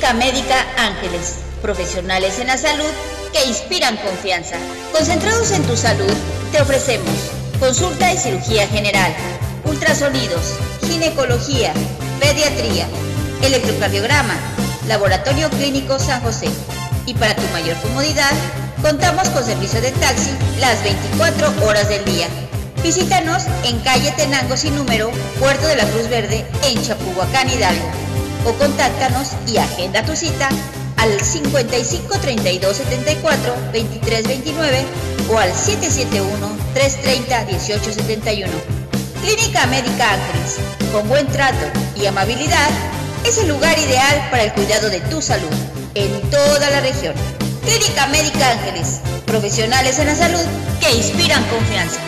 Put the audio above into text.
Clínica Médica Ángeles, profesionales en la salud que inspiran confianza. Concentrados en tu salud, te ofrecemos consulta y cirugía general, ultrasonidos, ginecología, pediatría, electrocardiograma, laboratorio clínico San José. Y para tu mayor comodidad, contamos con servicio de taxi las 24 horas del día. Visítanos en calle Tenango sin número, Puerto de la Cruz Verde, en Chapuhuacán, Hidalgo. O contáctanos y agenda tu cita al 55 32 74 23 29 o al 771 330 18 71. Clínica Médica Ángeles, con buen trato y amabilidad, es el lugar ideal para el cuidado de tu salud en toda la región. Clínica Médica Ángeles, profesionales en la salud que inspiran confianza.